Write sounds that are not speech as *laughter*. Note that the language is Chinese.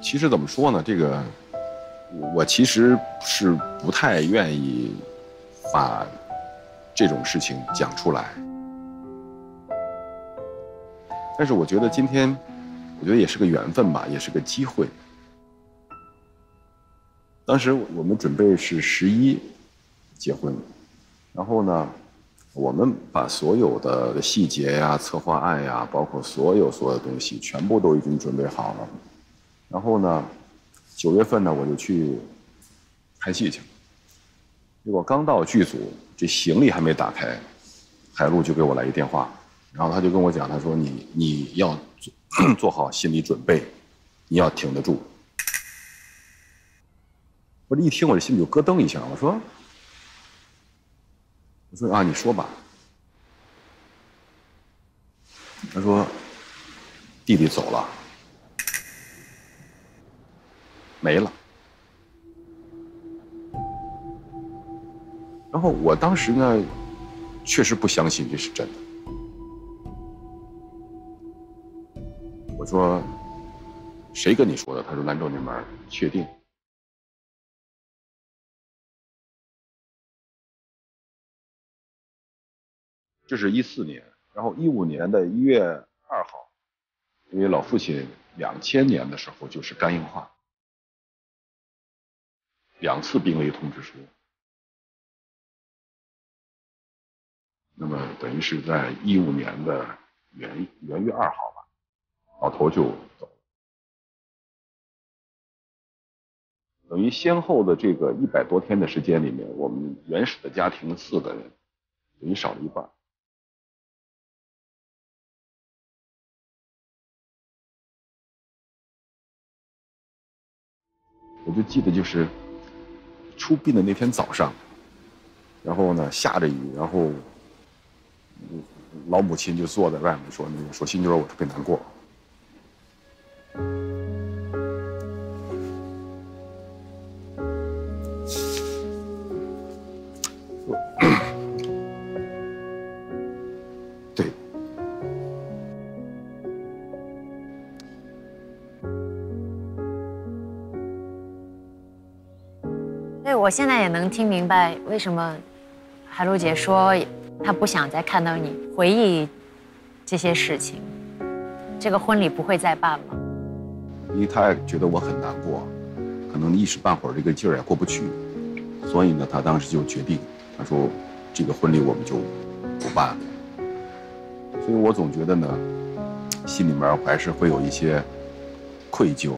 其实怎么说呢？这个我其实是不太愿意把这种事情讲出来。但是我觉得今天，我觉得也是个缘分吧，也是个机会。当时我们准备是十一结婚，然后呢，我们把所有的细节呀、策划案呀，包括所有所有的东西，全部都已经准备好了。然后呢，九月份呢，我就去拍戏去了。结果刚到剧组，这行李还没打开，海陆就给我来一电话，然后他就跟我讲，他说：“你你要做 *clears throat* 做好心理准备，你要挺得住。”我这一听，我这心里就咯噔一下，我说：“我说啊，你说吧。”他说：“弟弟走了。”没了。然后我当时呢，确实不相信这是真的。我说：“谁跟你说的？”他说：“兰州那边确定。”这是一四年，然后一五年的一月二号，因为老父亲两千年的时候就是肝硬化。两次病危通知书，那么等于是在一五年的元元月二号吧，老头就走了。等于先后的这个一百多天的时间里面，我们原始的家庭四个人，等于少了一半。我就记得就是。出殡的那天早上，然后呢下着雨，然后老母亲就坐在外面说：“那个说新娟，我特别难过。”我现在也能听明白为什么海璐姐说她不想再看到你回忆这些事情。这个婚礼不会再办了，因为她觉得我很难过，可能一时半会儿这个劲儿也过不去，所以呢，她当时就决定，她说这个婚礼我们就不办了。所以我总觉得呢，心里面还是会有一些愧疚。